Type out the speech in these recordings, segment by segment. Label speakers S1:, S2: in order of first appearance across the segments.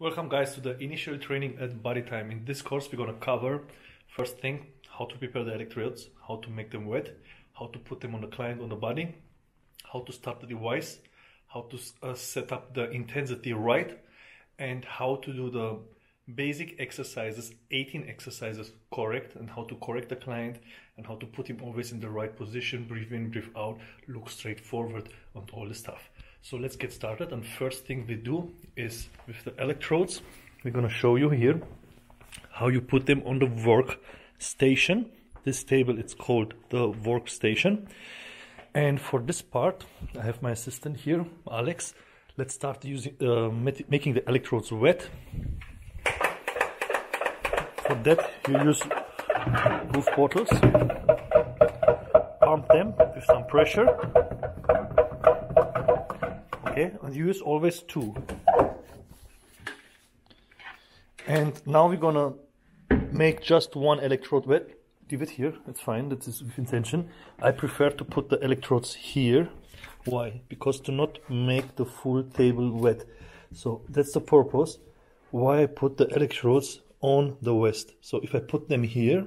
S1: Welcome guys to the initial training at Body Time. In this course we're gonna cover first thing how to prepare the electrodes, how to make them wet, how to put them on the client on the body, how to start the device, how to uh, set up the intensity right, and how to do the basic exercises, 18 exercises correct, and how to correct the client, and how to put him always in the right position, breathe in, breathe out, look straight forward, and all the stuff. So let's get started. And first thing we do is with the electrodes, we're gonna show you here how you put them on the work station. This table it's called the workstation. And for this part, I have my assistant here, Alex. Let's start using uh, making the electrodes wet. For that, you use goof bottles, pump them with some pressure okay? And use always two. And now we're gonna make just one electrode wet. Leave it here. It's fine. That is with intention. I prefer to put the electrodes here. Why? Because to not make the full table wet. So that's the purpose why I put the electrodes on the west. So if I put them here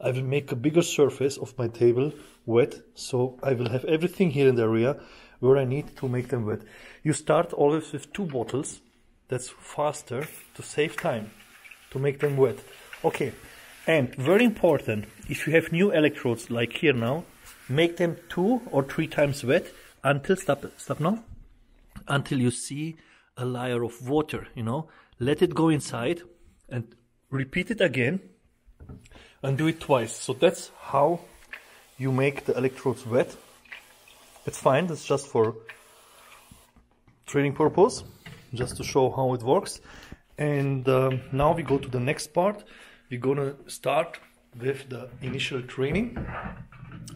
S1: I will make a bigger surface of my table wet. So I will have everything here in the area where I need to make them wet. You start always with two bottles. That's faster to save time to make them wet. Okay, and very important, if you have new electrodes like here now, make them two or three times wet until, stop, stop now, until you see a layer of water, you know. Let it go inside and repeat it again and do it twice. So that's how you make the electrodes wet it's fine, it's just for training purpose, just to show how it works. And um, now we go to the next part. We're gonna start with the initial training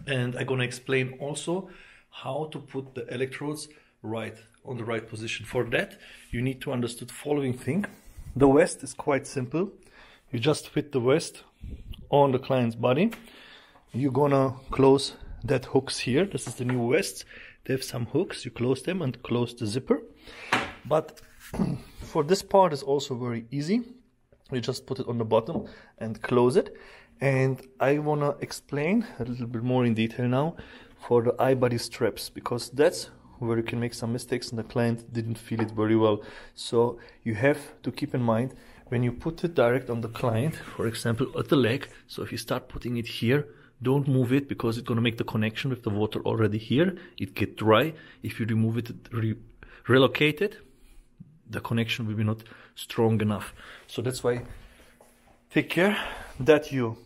S1: and I'm gonna explain also how to put the electrodes right on the right position. For that, you need to understand the following thing. The vest is quite simple. You just fit the vest on the client's body. You're gonna close that hooks here. This is the new vest. They have some hooks. You close them and close the zipper. But for this part is also very easy. You just put it on the bottom and close it. And I want to explain a little bit more in detail now for the eye body straps because that's where you can make some mistakes and the client didn't feel it very well. So you have to keep in mind when you put it direct on the client, for example, at the leg. So if you start putting it here, don't move it because it's going to make the connection with the water already here. It get dry. If you remove it, re relocate it, the connection will be not strong enough. So that's why take care that you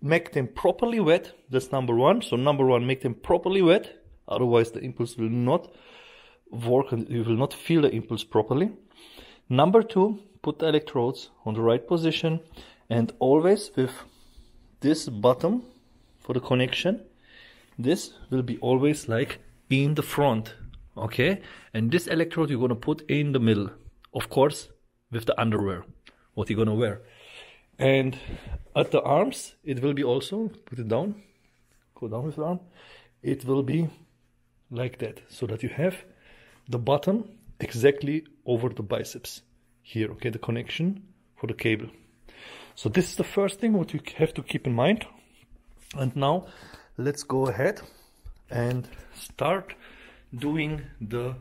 S1: make them properly wet. That's number one. So number one, make them properly wet. Otherwise the impulse will not work and you will not feel the impulse properly. Number two, put the electrodes on the right position and always with this bottom for the connection. This will be always like in the front okay? And this electrode you're going to put in the middle of course with the underwear what you're going to wear. And at the arms it will be also put it down go down with the arm it will be like that so that you have the button exactly over the biceps here okay? The connection for the cable. So this is the first thing what you have to keep in mind and now let's go ahead and start doing the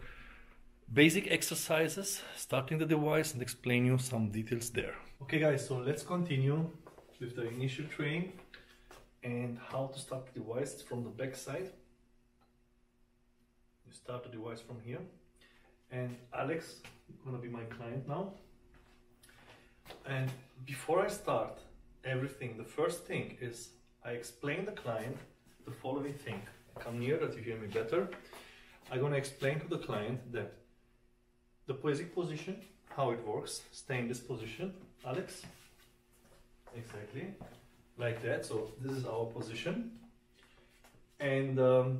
S1: basic exercises starting the device and explain you some details there. Okay guys so let's continue with the initial training and how to start the device from the back side. You start the device from here. And Alex gonna be my client now. And before I start everything the first thing is I explain the client the following thing. Come near that you hear me better. I'm going to explain to the client that the basic position, how it works, stay in this position. Alex? Exactly. Like that. So this is our position. And um,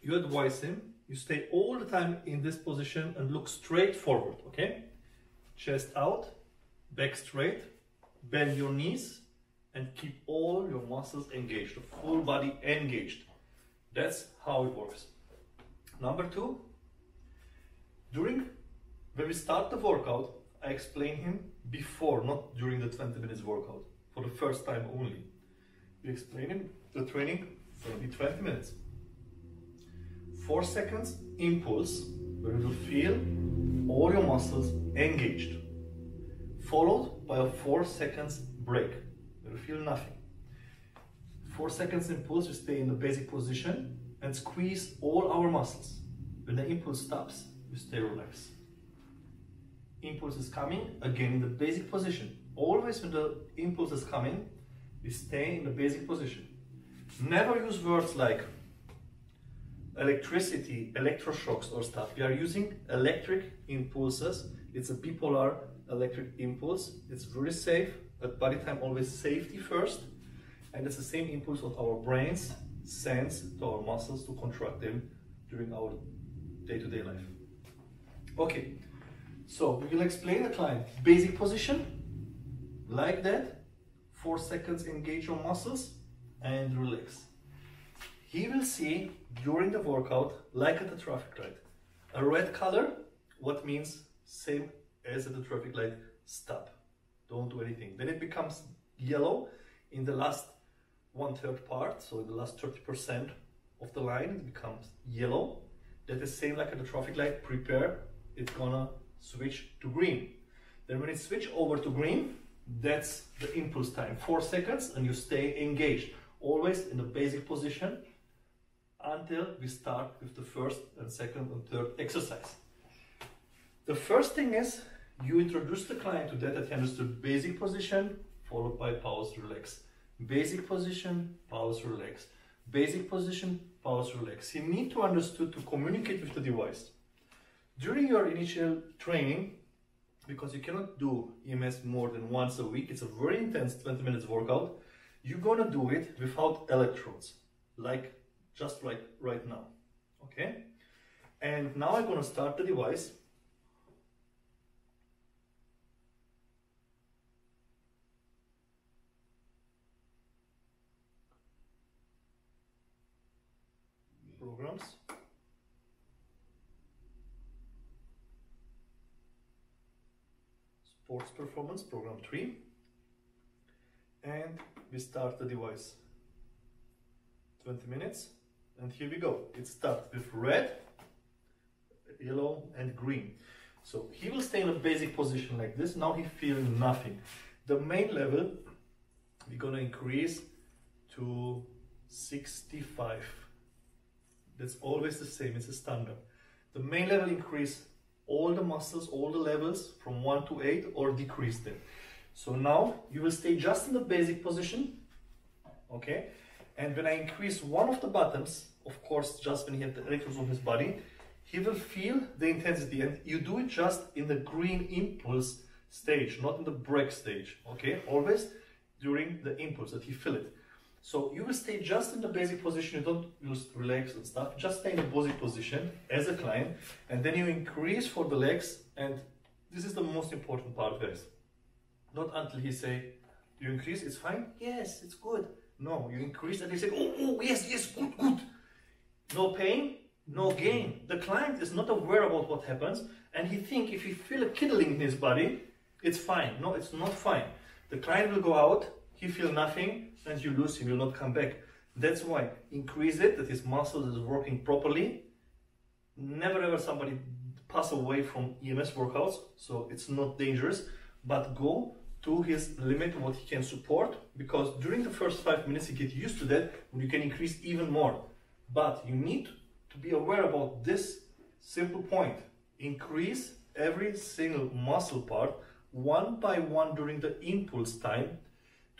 S1: you advise him, you stay all the time in this position and look straight forward, okay? Chest out, back straight, bend your knees, and keep all your muscles engaged, the full body engaged. That's how it works. Number two, during when we start the workout, I explain him before, not during the 20 minutes workout, for the first time only. We explain him the training for be 20 minutes. Four seconds impulse, where you feel all your muscles engaged, followed by a four seconds break, you feel nothing. Four seconds impulse, we stay in the basic position and squeeze all our muscles. When the impulse stops, we stay relaxed. Impulse is coming, again in the basic position. Always when the impulse is coming, we stay in the basic position. Never use words like electricity, electroshocks or stuff. We are using electric impulses. It's a bipolar electric impulse. It's very safe. At body time, always safety first. And it's the same impulse that our brains sends to our muscles to contract them during our day-to-day -day life. Okay, so we will explain the client basic position, like that, four seconds engage your muscles, and relax. He will see during the workout, like at the traffic light, a red color, what means same as at the traffic light, stop, don't do anything. Then it becomes yellow in the last one third part, so in the last 30% of the line, it becomes yellow. That is same like at the traffic light, prepare, it's gonna switch to green. Then when it switch over to green, that's the impulse time, four seconds, and you stay engaged always in the basic position until we start with the first and second and third exercise. The first thing is you introduce the client to that that he understood basic position followed by pause relax. Basic position, pause relax. Basic position, pause relax. You need to understood to communicate with the device. During your initial training, because you cannot do EMS more than once a week, it's a very intense 20 minutes workout, you're gonna do it without electrodes, like just like right now, okay? And now I'm gonna start the device. Performance, Program 3 and we start the device. 20 minutes and here we go. It starts with red yellow and green. So he will stay in a basic position like this. Now he feeling nothing. The main level we're gonna increase to 65 that's always the same. It's a standard. The main level increase all the muscles all the levels from 1 to 8 or decrease them so now you will stay just in the basic position, okay? And when I increase one of the buttons, of course, just when he has the electrodes on his body, he will feel the intensity and you do it just in the green impulse stage, not in the break stage, okay? Always during the impulse that he feel it. So you will stay just in the basic position, you don't use relax and stuff, just stay in the basic position as a client and then you increase for the legs and this is the most important part guys. Not until he say, you increase, it's fine? Yes, it's good. No, you increase and they say, oh, oh, yes, yes, good, good. No pain, no gain. The client is not aware about what happens and he think if he feel a kiddling in his body, it's fine. No, it's not fine. The client will go out, he feel nothing and you lose him, he will not come back. That's why increase it, that his muscles is working properly. Never ever somebody pass away from EMS workouts, so it's not dangerous, but go to his limit what he can support because during the first five minutes he get used to that and you can increase even more but you need to be aware about this simple point increase every single muscle part one by one during the impulse time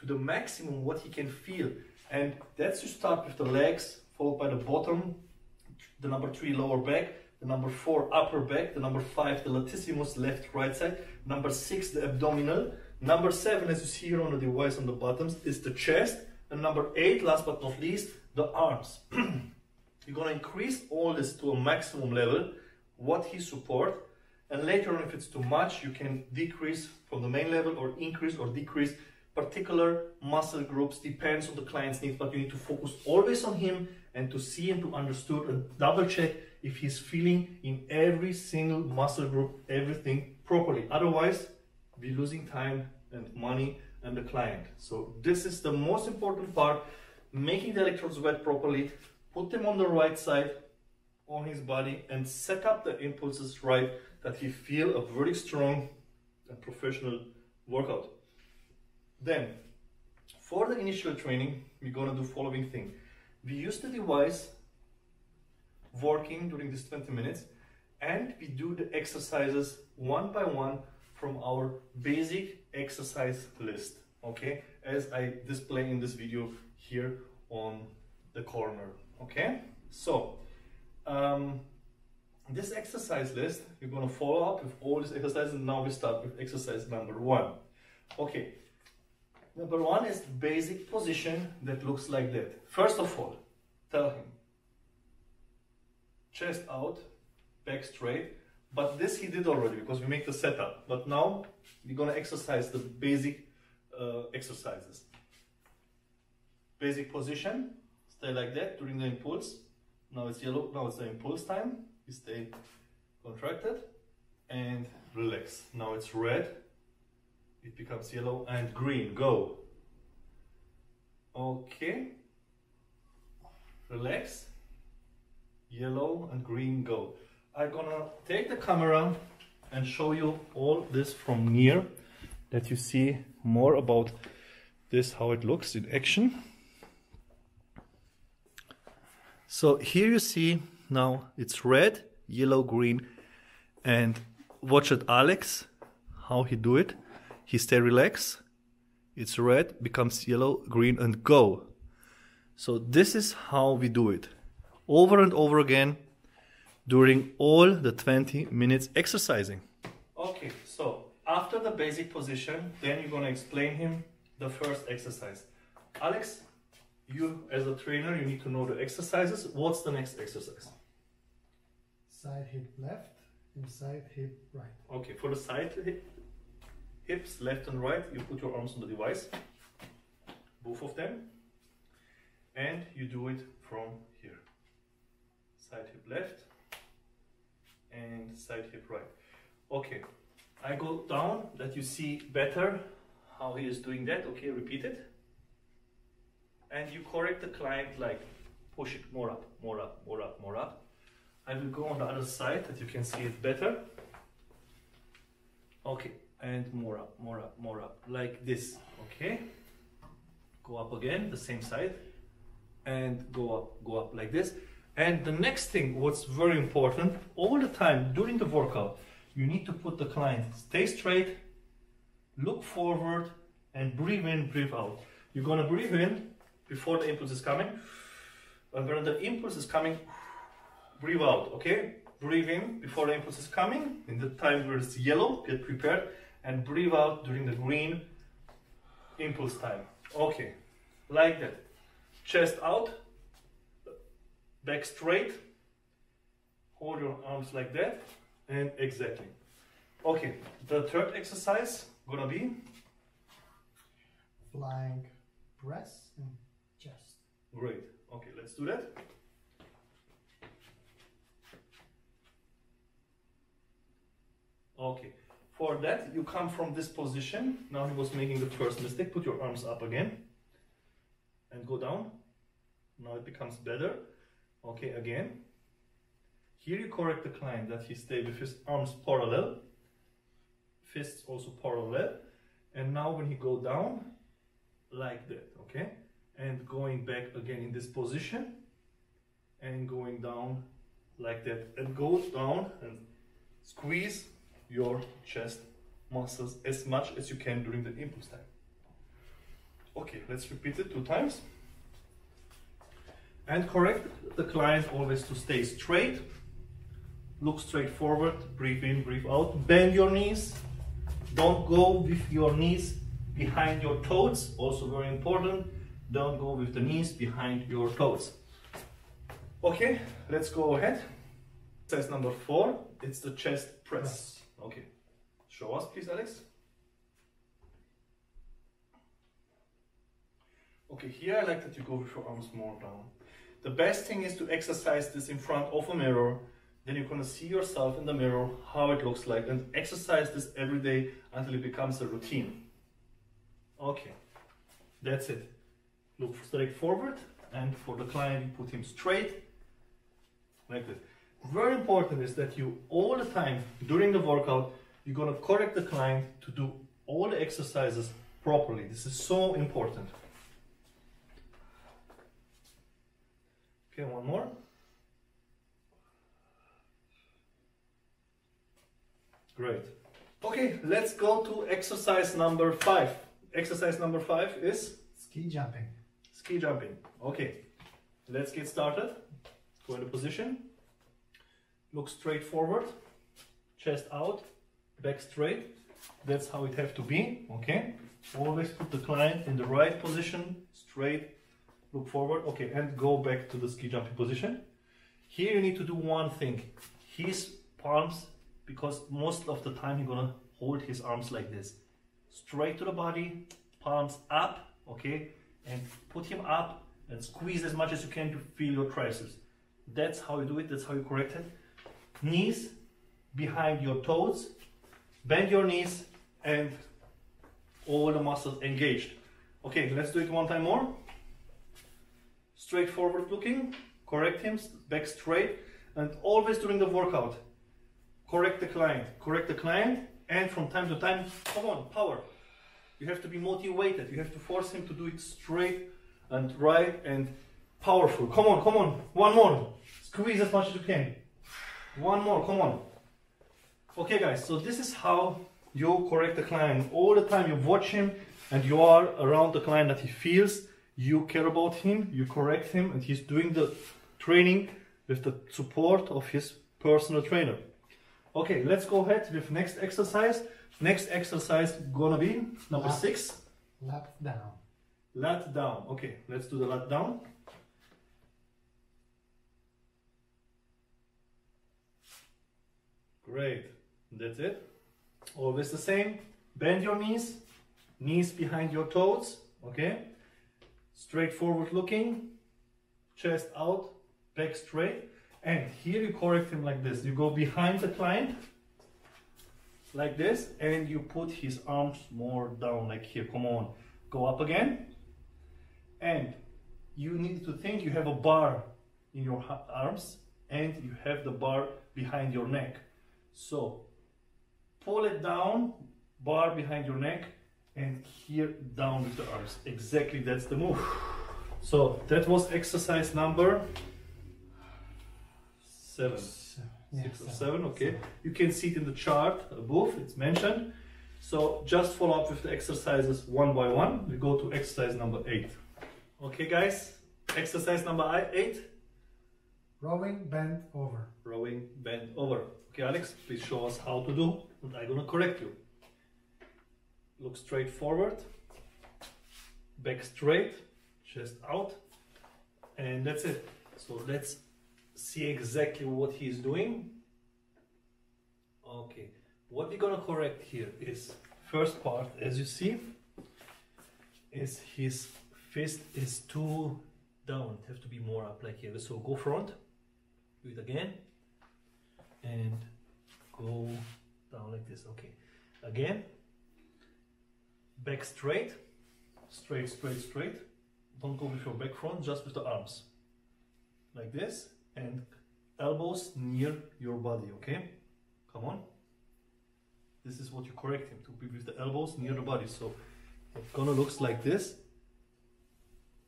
S1: to the maximum what he can feel and that's to start with the legs followed by the bottom the number three lower back the number four upper back the number five the latissimus left right side number six the abdominal Number seven, as you see here on the device on the bottoms, is the chest. And number eight, last but not least, the arms. You're gonna increase all this to a maximum level, what he support. And later on, if it's too much, you can decrease from the main level or increase or decrease particular muscle groups, depends on the client's needs, but you need to focus always on him and to see and to understand and double check if he's feeling in every single muscle group everything properly. Otherwise, we're losing time and money and the client. So this is the most important part, making the electrodes wet properly, put them on the right side on his body and set up the impulses right that he feel a very strong and professional workout. Then, for the initial training, we're gonna do following thing. We use the device working during this 20 minutes and we do the exercises one by one from our basic exercise list okay? As I display in this video here on the corner okay? So um, this exercise list you're to follow up with all these exercises. And now we start with exercise number one. Okay number one is basic position that looks like that first of all tell him chest out back straight but this he did already because we make the setup. But now we're gonna exercise the basic uh, exercises. Basic position, stay like that during the impulse. Now it's yellow, now it's the impulse time. You stay contracted and relax. Now it's red, it becomes yellow and green, go. Okay, relax, yellow and green, go. I'm gonna take the camera and show you all this from near that you see more about this how it looks in action. So here you see now it's red yellow green and watch it Alex how he do it he stay relaxed it's red becomes yellow green and go so this is how we do it over and over again during all the 20 minutes exercising. Okay, so after the basic position, then you're gonna explain him the first exercise. Alex, you as a trainer, you need to know the exercises. What's the next exercise?
S2: Side hip left and side hip right.
S1: Okay, for the side hip, hips, left and right, you put your arms on the device, both of them, and you do it from here. Side hip left, and side hip right. Okay, I go down that you see better how he is doing that. Okay, repeat it. And you correct the client like push it more up, more up, more up, more up. I will go on the other side that you can see it better. Okay, and more up, more up, more up, like this. Okay, go up again, the same side, and go up, go up like this. And the next thing, what's very important, all the time during the workout, you need to put the client stay straight, look forward, and breathe in, breathe out. You're gonna breathe in before the impulse is coming. And when the impulse is coming, breathe out, okay? Breathe in before the impulse is coming. In the time where it's yellow, get prepared. And breathe out during the green impulse time. Okay, like that. Chest out, back straight, hold your arms like that, and exactly. Okay, the third exercise gonna be
S2: flying press and chest.
S1: Great. Okay, let's do that. Okay, for that you come from this position. Now he was making the first mistake. Put your arms up again and go down. Now it becomes better. Okay, again. Here you correct the client that he stay with his arms parallel, fists also parallel, and now when he go down, like that, okay? And going back again in this position, and going down like that, and go down and squeeze your chest muscles as much as you can during the impulse time. Okay, let's repeat it two times. And correct the client always to stay straight look straight forward breathe in breathe out bend your knees. Don't go with your knees behind your toes also very important. Don't go with the knees behind your toes. Okay let's go ahead. Exercise number four it's the chest press okay show us please alex okay here i like that you go with your arms more down the best thing is to exercise this in front of a mirror then you're gonna see yourself in the mirror, how it looks like, and exercise this every day until it becomes a routine. Okay, that's it. Look straight forward, and for the client, put him straight, like this. Very important is that you all the time during the workout, you're gonna correct the client to do all the exercises properly. This is so important. Okay, one more. Great. Okay, let's go to exercise number five. Exercise number five is
S2: Ski jumping.
S1: ski jumping. Okay, let's get started. Go into position. Look straight forward, chest out, back straight. That's how it have to be. Okay. Always put the client in the right position, straight. Look forward. Okay, and go back to the ski jumping position. Here you need to do one thing. His palms, because most of the time you're gonna hold his arms like this, straight to the body, palms up. Okay, and put him up and squeeze as much as you can to feel your triceps. That's how you do it. That's how you correct it. Knees behind your toes. Bend your knees and all the muscles engaged. Okay, let's do it one time more. Straight forward looking, correct him, back straight, and always during the workout, correct the client, correct the client, and from time to time, come on, power. You have to be motivated, you have to force him to do it straight and right and powerful. Come on, come on, one more. Squeeze as much as you can. One more, come on. Okay, guys, so this is how you correct the client. All the time you watch him and you are around the client that he feels, you care about him, you correct him, and he's doing the training with the support of his personal trainer. Okay, let's go ahead with next exercise. Next exercise gonna be number
S2: Lat.
S1: six,
S2: Lat down.
S1: lat down. Okay, let's do the lat down. Great, that's it. Always the same. Bend your knees, knees behind your toes, okay? Straight forward looking, chest out, back straight. And here you correct him like this. You go behind the client, like this, and you put his arms more down, like here. Come on, go up again. And you need to think you have a bar in your arms and you have the bar behind your neck. So pull it down, bar behind your neck, and here down with the arms. Exactly, that's the move. So that was exercise number seven.
S2: So, yeah,
S1: Six or
S2: seven.
S1: seven, okay. You can see it in the chart above, it's mentioned. So just follow up with the exercises one by one. We go to exercise number eight. Okay, guys, exercise number eight
S2: Rowing bend over.
S1: rowing bend over. Okay, Alex, please show us how to do, and I'm gonna correct you. Look straight forward, back straight, chest out, and that's it. So let's see exactly what he's doing. Okay, what we're gonna correct here is first part, as you see, is his fist is too down. It have to be more up like here. So go front do it again and go down like this. Okay. Again. Back straight. Straight straight straight. Don't go with your back front just with the arms. Like this and elbows near your body okay? Come on. This is what you correct him to be with the elbows near the body. So it gonna looks like this.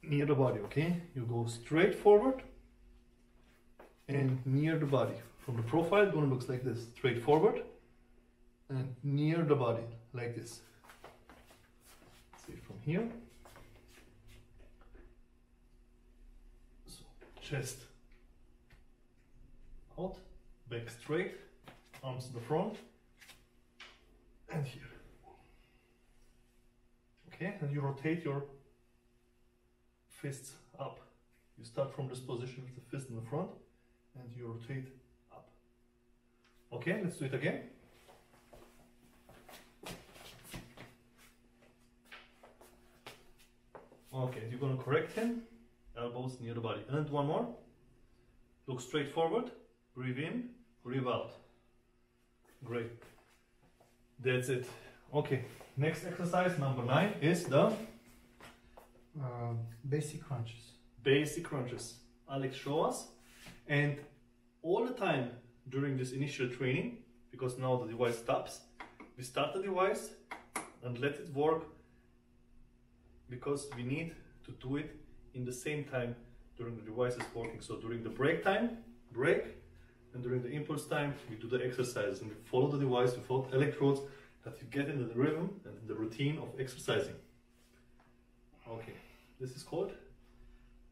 S1: Near the body okay? You go straight forward and near the body. From the profile, it looks like this, straight forward and near the body, like this. See from here. So chest out, back straight, arms to the front, and here. Okay, and you rotate your fists up. You start from this position with the fist in the front and you rotate up. Okay, let's do it again. Okay, you're gonna correct him, elbows near the body. And one more. Look straight forward, breathe in, breathe out. Great. That's it. Okay, next exercise, number nine, is the
S2: Uh, basic crunches.
S1: basic crunches. Alex, show us. And all the time during this initial training, because now the device stops, we start the device and let it work because we need to do it in the same time during the device is working. So during the break time, break, and during the impulse time, we do the exercise and we follow the device, we follow electrodes that you get into the rhythm and the routine of exercising. Okay, this is called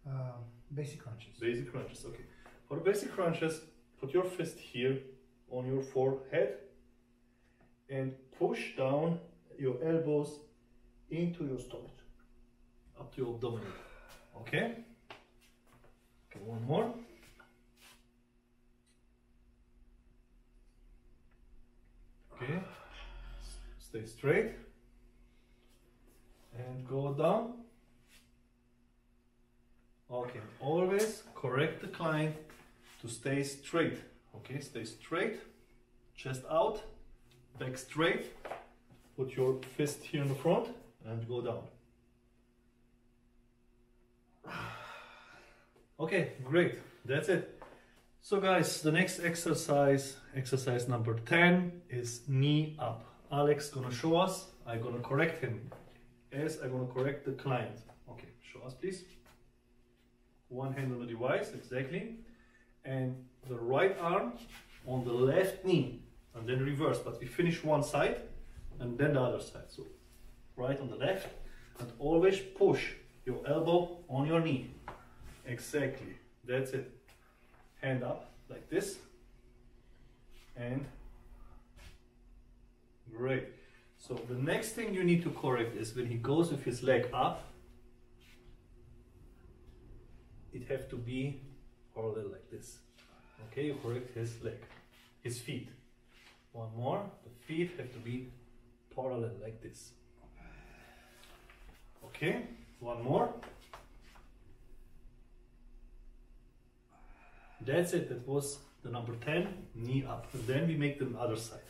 S2: Uh, basic crunches.
S1: Basic crunches, okay. For the basic crunches, put your fist here on your forehead and push down your elbows into your stomach, up to your abdomen. Okay? Okay, one more. Okay, stay straight and go down. Okay, always correct the client to stay straight. Okay, stay straight, chest out, back straight. Put your fist here in the front and go down. Okay, great. That's it. So guys, the next exercise, exercise number 10 is knee up. Alex gonna show us, I'm gonna correct him Yes, I'm gonna correct the client. Okay, show us please one hand on the device, exactly, and the right arm on the left knee, and then reverse. But we finish one side and then the other side. So right on the left, and always push your elbow on your knee. Exactly, that's it. Hand up like this, and great. So the next thing you need to correct is when he goes with his leg up, it have to be parallel like this. Okay, you correct his leg, his feet. One more, the feet have to be parallel like this. Okay, one more. That's it, that was the number 10, knee up. And then we make the other side.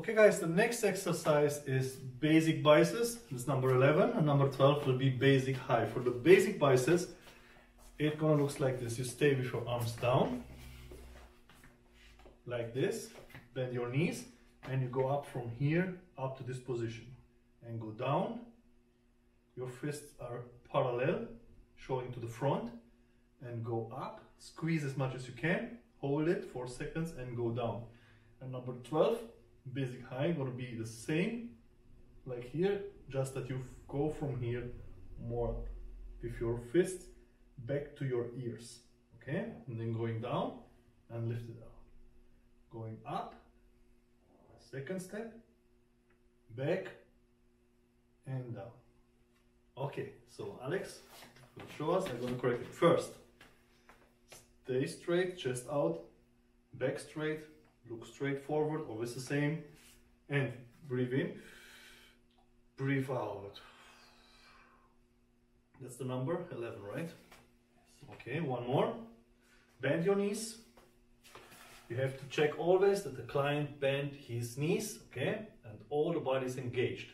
S1: Okay guys, the next exercise is basic biceps. This number 11 and number 12 will be basic high. For the basic biceps, it gonna looks like this. You stay with your arms down, like this, bend your knees, and you go up from here up to this position. And go down. Your fists are parallel, showing to the front, and go up. Squeeze as much as you can, hold it for seconds, and go down. And number 12, basic high gonna be the same like here just that you go from here more with your fist back to your ears okay? And then going down and lift it out going up second step back and down. Okay so alex will show us i'm to correct it. First stay straight chest out back straight look straight forward, always the same, and breathe in, breathe out. That's the number 11, right? Okay, one more. Bend your knees. You have to check always that the client bend his knees, okay, and all the body is engaged.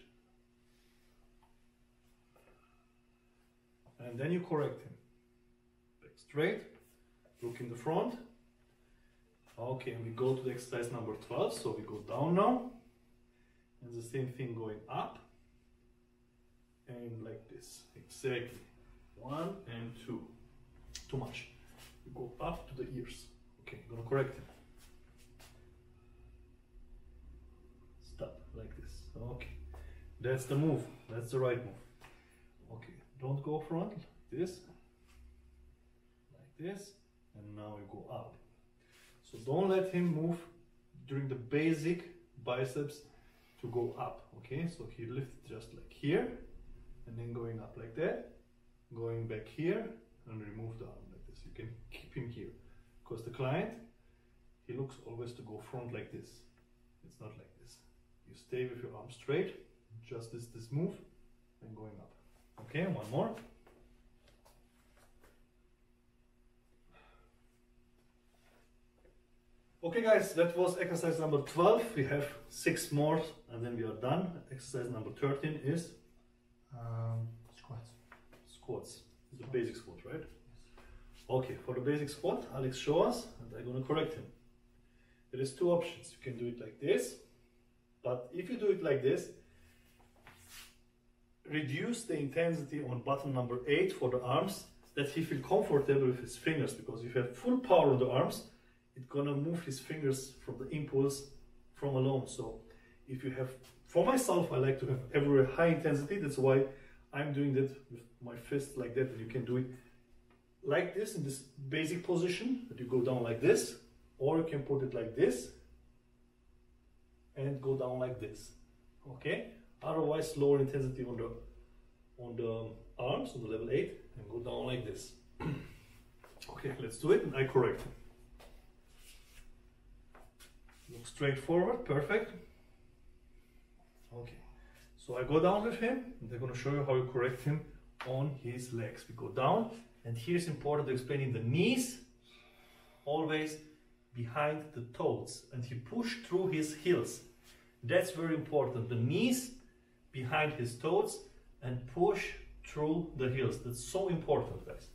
S1: And then you correct him. Back straight, look in the front, Okay, and we go to the exercise number 12, so we go down now, and the same thing going up, and like this, exactly, one and two, too much, we go up to the ears, okay, I'm gonna correct it, stop, like this, okay, that's the move, that's the right move, okay, don't go front, like this, like this, and now we go up, so don't let him move during the basic biceps to go up. Okay, so he lifted just like here and then going up like that, going back here and remove the arm like this. You can keep him here because the client he looks always to go front like this. It's not like this. You stay with your arm straight, just this, this move, and going up. Okay, one more. Okay guys, that was exercise number 12. We have six more and then we are done. Exercise number 13 is
S2: Um, squats.
S1: squats. It's a basic squat, right? Okay, for the basic squat, Alex show us and I'm gonna correct him. There is two options. You can do it like this, but if you do it like this, reduce the intensity on button number eight for the arms that he feel comfortable with his fingers because if you have full power on the arms, it's gonna move his fingers from the impulse from alone. So if you have, for myself, I like to have everywhere high intensity. That's why I'm doing that with my fist like that. And you can do it like this in this basic position that you go down like this, or you can put it like this and go down like this. Okay. Otherwise, lower intensity on the on the arms on the level eight and go down like this. okay, let's do it. And I correct. Look straight forward, perfect. Okay, so I go down with him, I'm gonna show you how you correct him on his legs. We go down, and here's important to explaining the knees always behind the toes, and he push through his heels. That's very important. The knees behind his toes and push through the heels. That's so important, guys.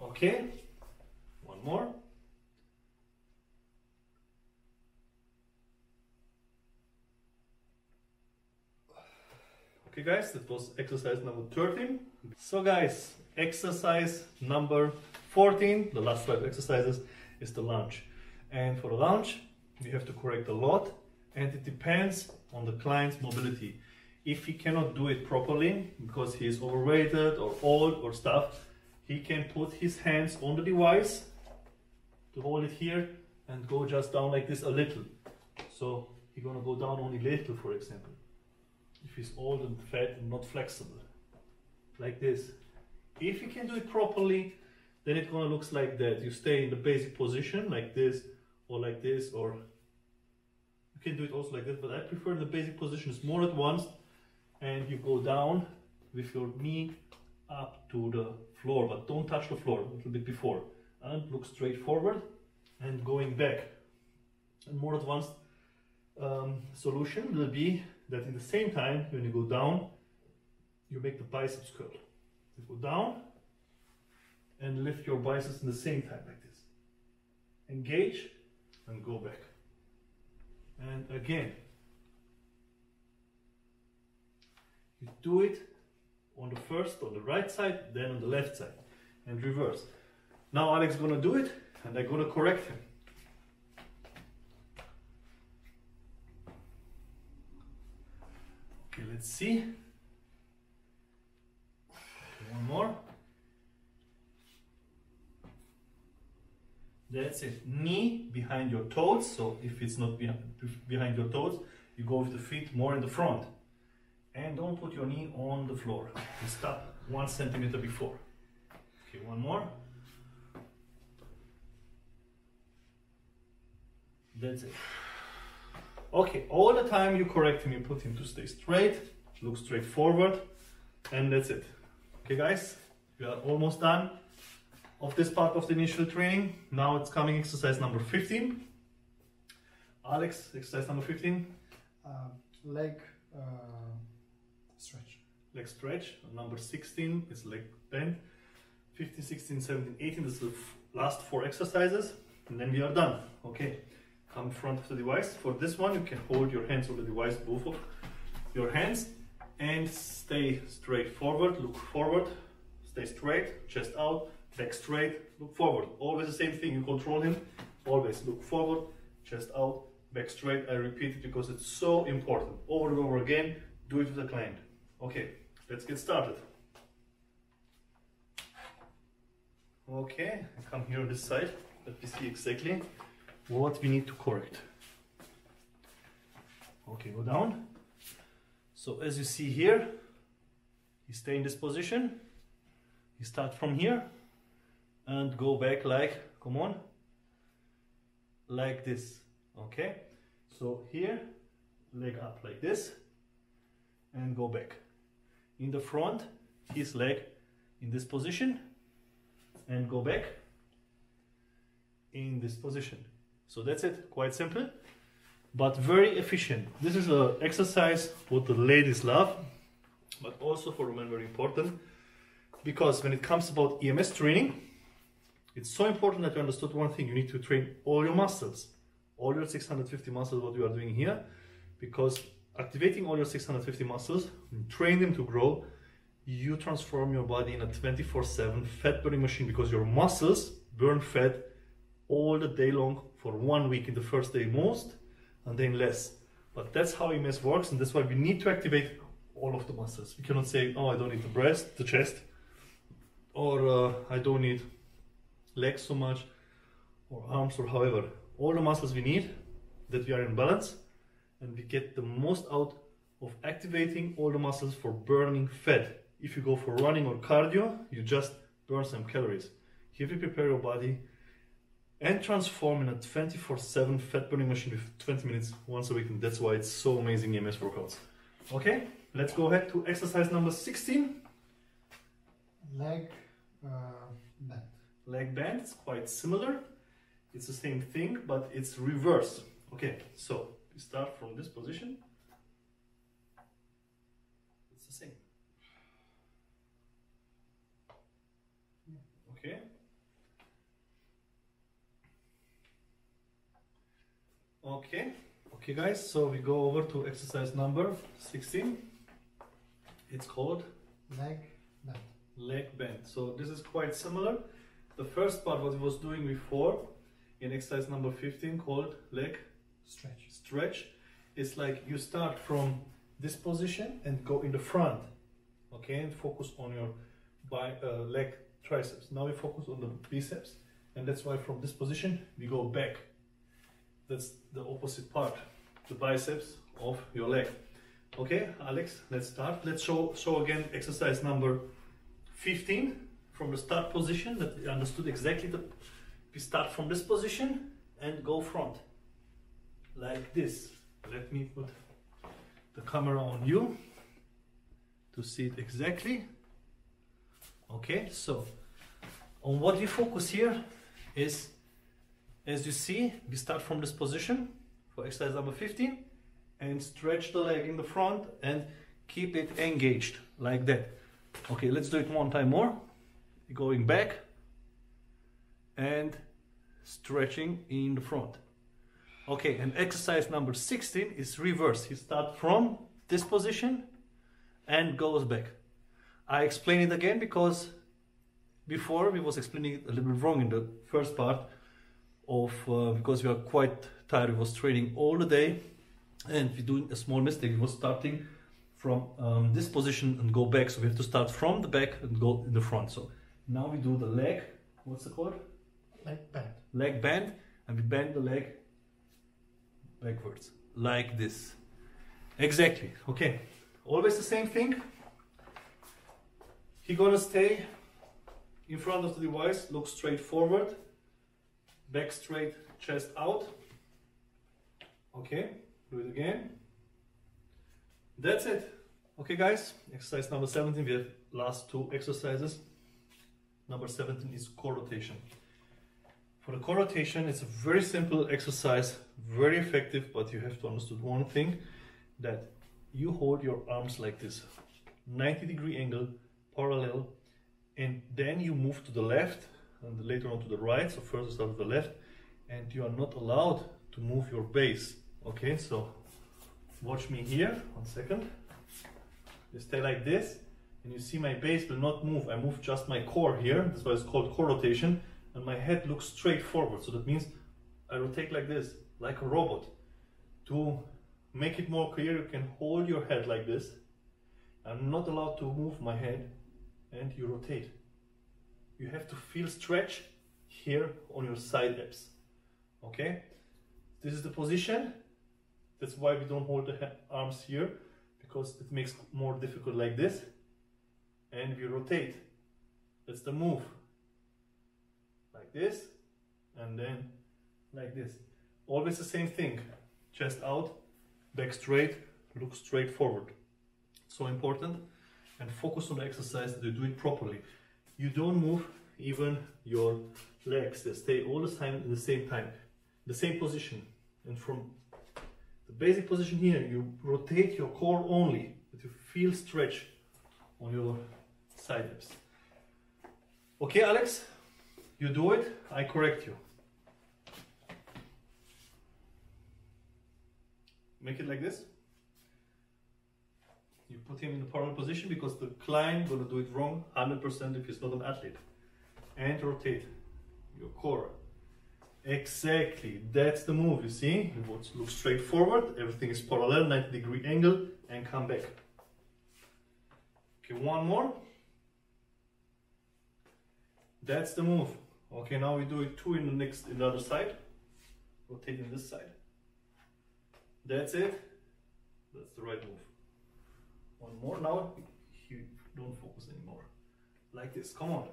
S1: Okay, one more. Okay guys, that was exercise number 13. So guys, exercise number 14, the last five exercises, is the lunge. And for the lunge, we have to correct a lot and it depends on the client's mobility. If he cannot do it properly because he is overweighted or old or stuff, he can put his hands on the device to hold it here and go just down like this a little. So he's gonna go down only little, for example if he's old and fat and not flexible. Like this. If you can do it properly then it gonna looks like that. You stay in the basic position like this or like this or you can do it also like this but I prefer the basic position. Is more advanced and you go down with your knee up to the floor but don't touch the floor a little bit before. And look straight forward and going back. And more advanced um, solution will be that in the same time, when you go down, you make the biceps curl. You go down and lift your biceps in the same time like this. Engage and go back. And again, you do it on the first, on the right side, then on the left side, and reverse. Now Alex is gonna do it, and I'm gonna correct him. Okay, let's see. One more. That's it. Knee behind your toes. So if it's not behind, your toes, you go with the feet more in the front. And don't put your knee on the floor. You stop one centimeter before. Okay, one more. That's it. Okay, all the time you correct him, you put him to stay straight, look straight forward, and that's it. Okay, guys, we are almost done of this part of the initial training. Now it's coming exercise number 15. Alex, exercise number 15.
S2: Uh, leg uh, stretch.
S1: Leg stretch. Number 16 is leg bend. 15, 16, 17, 18. This is the last four exercises, and then we are done. Okay come front of the device. For this one, you can hold your hands on the device, both of your hands, and stay straight forward, look forward, stay straight, chest out, back straight, look forward. Always the same thing, you control him, always look forward, chest out, back straight. I repeat it because it's so important. Over and over again, do it with the client. Okay, let's get started. Okay, I come here on this side, let me see exactly what we need to correct. Okay, go down. So as you see here, you stay in this position. You start from here and go back like, come on, like this. Okay, so here leg up like this and go back. In the front, his leg in this position and go back in this position. So that's it, quite simple, but very efficient. This is an exercise what the ladies love, but also for women very important, because when it comes about EMS training, it's so important that you understood one thing, you need to train all your muscles, all your 650 muscles, what you are doing here, because activating all your 650 muscles, train them to grow, you transform your body in a 24-7 fat burning machine because your muscles burn fat all the day long for one week in the first day most and then less. But that's how EMS works and that's why we need to activate all of the muscles. We cannot say, oh, I don't need the breast, the chest, or uh, I don't need legs so much, or arms, or however. All the muscles we need, that we are in balance, and we get the most out of activating all the muscles for burning fat. If you go for running or cardio, you just burn some calories. Here we prepare your body and transform in a 24-7 fat burning machine with 20 minutes once a week and that's why it's so amazing EMS workouts. Okay, let's go ahead to exercise number 16.
S2: Leg uh, bend.
S1: Leg bend, it's quite similar. It's the same thing, but it's reverse. Okay, so we start from this position. It's the same. Okay. Okay, okay guys, so we go over to exercise number 16. It's called
S2: Leg bend.
S1: leg bend. So this is quite similar. The first part what we was doing before in exercise number 15 called leg
S2: Stretch.
S1: stretch is like you start from this position and go in the front okay and focus on your bi uh, leg triceps now we focus on the biceps and that's why from this position we go back that's the opposite part the biceps of your leg okay alex let's start let's show show again exercise number 15 from the start position that we understood exactly the we start from this position and go front like this. Let me put the camera on you to see it exactly. Okay, so on what we focus here is, as you see, we start from this position for exercise number 15 and stretch the leg in the front and keep it engaged like that. Okay, let's do it one time more. Going back and stretching in the front. Okay, and exercise number 16 is reverse. He starts from this position and goes back. I explain it again because before we was explaining it a little bit wrong in the first part of uh, because we are quite tired. We was training all the day and we doing a small mistake. We was starting from um, this position and go back. So we have to start from the back and go in the front. So now we do the leg. What's it called?
S2: Leg bend.
S1: leg bend and we bend the leg backwards like this exactly okay always the same thing he gonna stay in front of the device look straight forward back straight chest out. Okay do it again. That's it. Okay guys exercise number 17 we have last two exercises. Number 17 is core rotation. For the core rotation, it's a very simple exercise, very effective, but you have to understand one thing, that you hold your arms like this, 90 degree angle, parallel, and then you move to the left, and later on to the right, so first start with the left, and you are not allowed to move your base, okay, so watch me here, one second, you stay like this, and you see my base will not move, I move just my core here, that's why it's called core rotation, and my head looks straight forward. So that means I rotate like this, like a robot. To make it more clear, you can hold your head like this. I'm not allowed to move my head and you rotate. You have to feel stretch here on your side abs. Okay? This is the position. That's why we don't hold the arms here because it makes more difficult like this. And we rotate. That's the move like this and then like this always the same thing chest out back straight, look straight forward. So important. And focus on the exercise that you do it properly. You don't move even your legs. They stay all the time in the same time, the same position. And from the basic position here, you rotate your core only, but you feel stretch on your side hips. Okay, Alex, you do it, I correct you. Make it like this. You put him in the parallel position because the client gonna do it wrong 100% if he's not an athlete. And rotate your core. Exactly, that's the move, you see? You look straight forward, everything is parallel, 90 degree angle, and come back. Okay, one more. That's the move. Okay, now we do it two in the next, in the other side. Rotating this side. That's it. That's the right move. One more now. You don't focus anymore. Like this. Come on.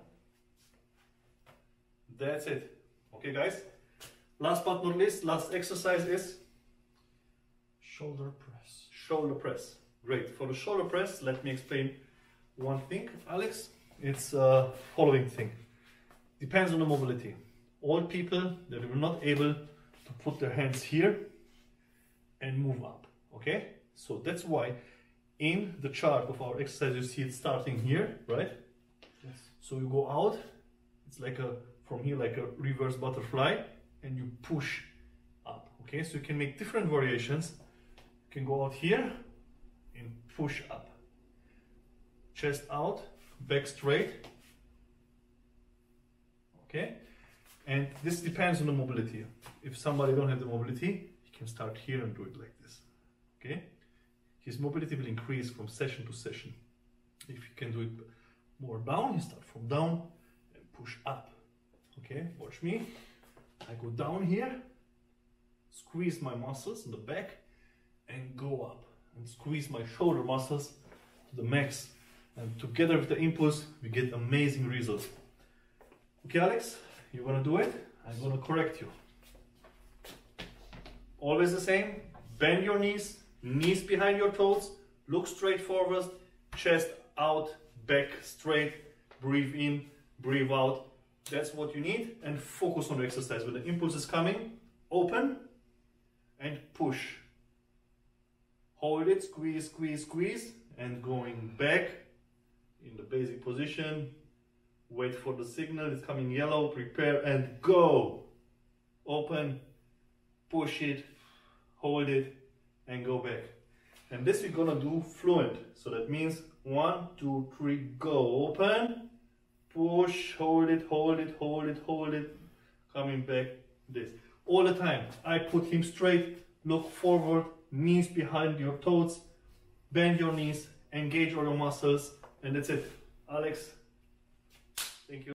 S1: That's it. Okay, guys. Last but not least, last exercise is
S2: Shoulder press.
S1: shoulder press. Great. For the shoulder press, let me explain one thing, Alex. It's a following thing. Depends on the mobility. All people that are not able to put their hands here and move up. Okay? So that's why in the chart of our exercise you see it starting mm-hmm. here, right?
S2: Yes.
S1: So you go out, it's like a from here like a reverse butterfly and you push up. Okay, so you can make different variations. You can go out here and push up. Chest out, back straight. Okay, and this depends on the mobility. If somebody don't have the mobility, he can start here and do it like this. Okay, his mobility will increase from session to session. If you can do it more down, start from down and push up. Okay, watch me. I go down here, squeeze my muscles in the back, and go up and squeeze my shoulder muscles to the max. And together with the impulse, we get amazing results. Okay, Alex, you wanna do it? I'm gonna correct you. Always the same. Bend your knees, knees behind your toes, look straight forward, chest out, back straight, breathe in, breathe out. That's what you need and focus on the exercise. When the impulse is coming, open and push. Hold it, squeeze, squeeze, squeeze, and going back in the basic position. Wait for the signal, it's coming yellow, prepare and go. Open, push it, hold it, and go back. And this we're gonna do fluent. So that means one, two, three, go. Open, push, hold it, hold it, hold it, hold it, coming back, this. All the time. I put him straight, look forward, knees behind your toes, bend your knees, engage all your muscles, and that's it. Alex, thank you.